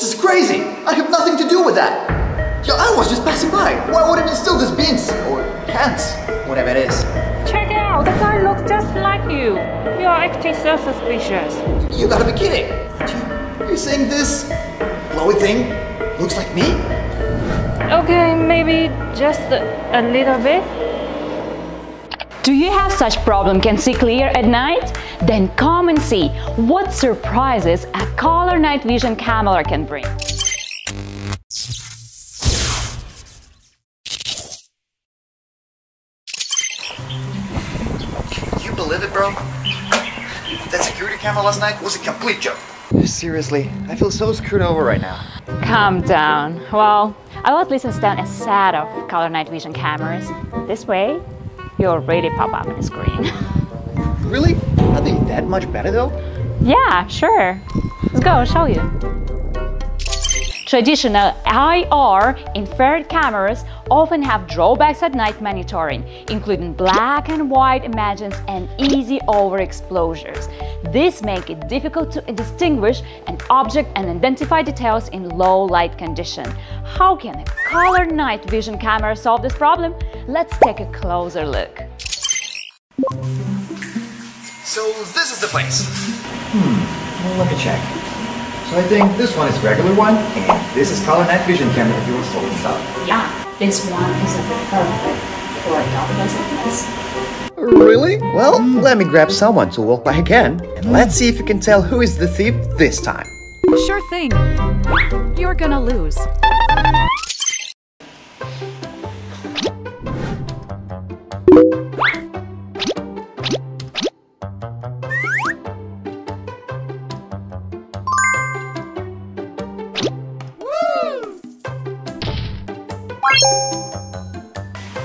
This is crazy! I have nothing to do with that! Yeah, I was just passing by. Why would I steal these beans? Or cans? Whatever it is. Check it out, the guy looks just like you. You are acting so suspicious. You gotta be kidding! Aren't you? Are you saying this glowy thing looks like me? Okay, maybe just a, a little bit. Do you have such problem can see clear at night? Then come and see what surprises a color night vision camera can bring. Can you believe it, bro? That security camera last night was a complete joke. Seriously, I feel so screwed over right now. Calm down. Well, I will at least install a set of color night vision cameras. This way, you'll really pop up on the screen. Really? That much better though? yeah, sure. Let's go, I'll show you. Traditional IR infrared cameras often have drawbacks at night monitoring, including black and white images and easy overexposures. This makes it difficult to distinguish an object and identify details in low light condition. How can a color night vision camera solve this problem? Let's take a closer look. So this is the place. Hmm, well, let me check. So I think this one is regular one, and this is color night vision camera that you installed inside. Yeah, this one is a perfect for documents Really? Well, let me grab someone to walk by again, and let's see if you can tell who is the thief this time. Sure thing. You're gonna lose.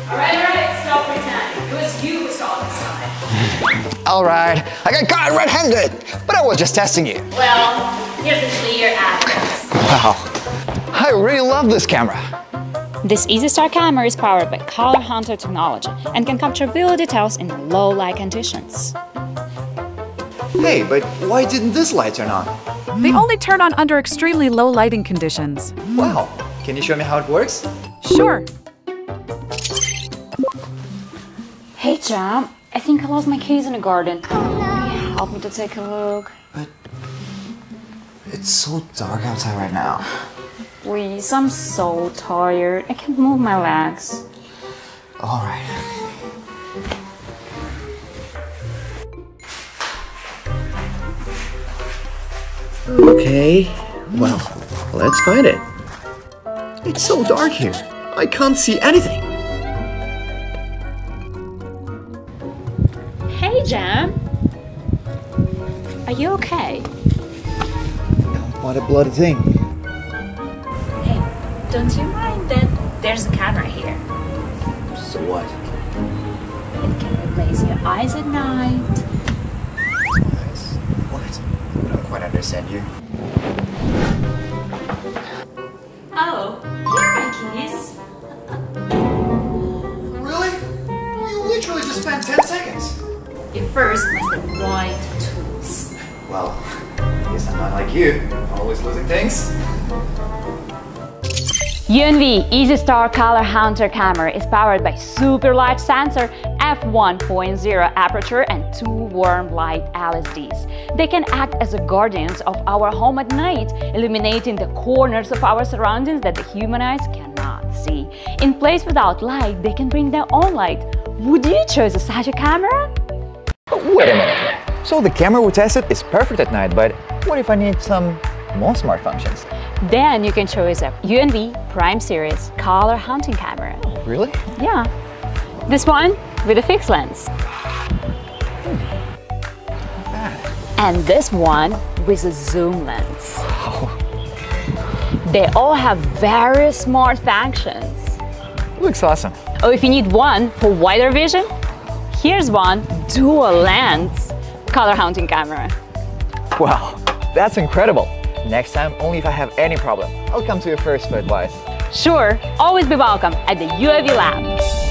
Alright, alright, stop pretending. It was you who stole this time. Alright, I got caught red-handed, but I was just testing you. Well, here's the clear evidence. Wow, I really love this camera. This EasyStar camera is powered by Color Hunter technology and can capture vivid details in low light conditions. Hey, but why didn't this light turn on? They only turn on under extremely low lighting conditions. Wow, can you show me how it works? Sure. Hey, Jam, I think I lost my keys in the garden. Oh, Can you help me to take a look? But it's so dark outside right now. Please, I'm so tired. I can't move my legs. Alright. Okay, well, let's find it. It's so dark here. I can't see anything. Hey, Jam. Are you okay? What a bloody thing. Hey, don't you mind that there's a camera here? So what? It can replace your eyes at night. Eyes. What? I don't quite understand you. Just spent 10 seconds. You first must have right tools. Well, I guess I'm not like you, always losing things. UNV EasyStar Color Hunter camera is powered by super large sensor f1.0 aperture and two warm light LEDs. They can act as the guardians of our home at night, illuminating the corners of our surroundings that the human eyes cannot see. In place without light, they can bring their own light. Would you choose such a camera? Wait a minute. So the camera we tested is perfect at night, but what if I need some more smart functions? Then you can choose a UNV Prime Series color hunting camera. Really? Yeah. This one with a fixed lens. And this one with a zoom lens. They all have very smart functions. Looks awesome. Oh, if you need one for wider vision, here's one dual lens color hunting camera. Wow, that's incredible. Next time, only if I have any problem, I'll come to you first for advice. Sure, always be welcome at the UNV Lab.